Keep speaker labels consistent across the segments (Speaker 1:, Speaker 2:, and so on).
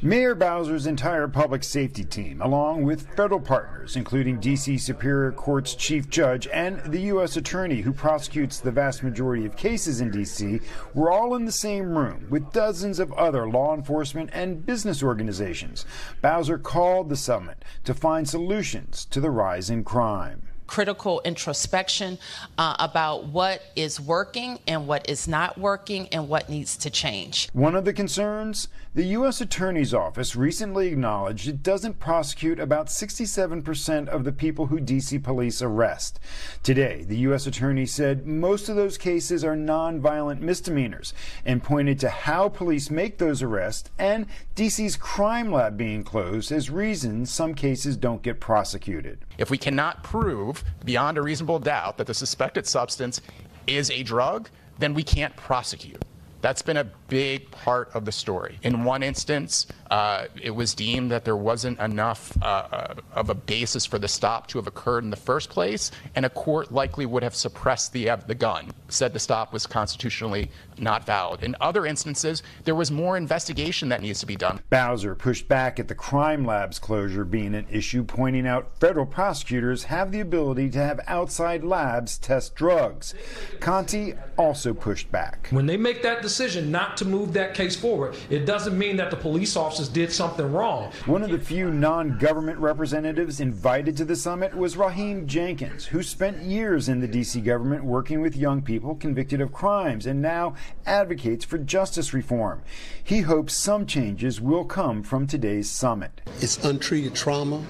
Speaker 1: Mayor Bowser's entire public safety team, along with federal partners, including D.C. Superior Court's chief judge and the U.S. attorney who prosecutes the vast majority of cases in D.C., were all in the same room with dozens of other law enforcement and business organizations. Bowser called the summit to find solutions to the rise in crime
Speaker 2: critical introspection uh, about what is working and what is not working and what needs to change.
Speaker 1: One of the concerns the U.S. Attorney's Office recently acknowledged it doesn't prosecute about 67% of the people who D.C. police arrest. Today, the U.S. Attorney said most of those cases are nonviolent misdemeanors and pointed to how police make those arrests and D.C.'s crime lab being closed as reasons some cases don't get prosecuted.
Speaker 3: If we cannot prove beyond a reasonable doubt that the suspected substance is a drug, then we can't prosecute. That's been a big part of the story. In one instance, uh, it was deemed that there wasn't enough uh, uh, of a basis for the stop to have occurred in the first place, and a court likely would have suppressed the, uh, the gun, said the stop was constitutionally not valid. In other instances, there was more investigation that needs to be done.
Speaker 1: Bowser pushed back at the crime lab's closure being an issue, pointing out federal prosecutors have the ability to have outside labs test drugs. Contee also pushed back.
Speaker 4: When they make that decision not to move that case forward, it doesn't mean that the police officers did something wrong.
Speaker 1: One of the few non government representatives invited to the summit was Raheem Jenkins, who spent years in the D.C. government working with young people convicted of crimes and now advocates for justice reform. He hopes some changes will come from today's summit.
Speaker 5: It's untreated trauma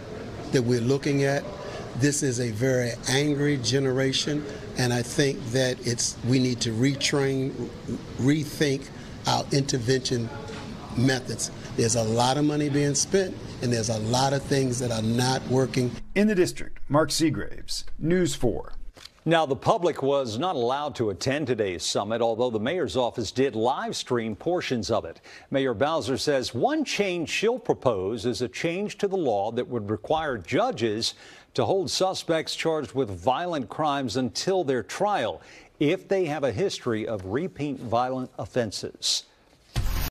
Speaker 5: that we're looking at. This is a very angry generation, and I think that it's we need to retrain, rethink our intervention methods. There's a lot of money being spent, and there's a lot of things that are not working.
Speaker 1: In the district, Mark Segraves, News 4.
Speaker 6: Now, the public was not allowed to attend today's summit, although the mayor's office did live stream portions of it. Mayor Bowser says one change she'll propose is a change to the law that would require judges to hold suspects charged with violent crimes until their trial if they have a history of repeat violent offenses.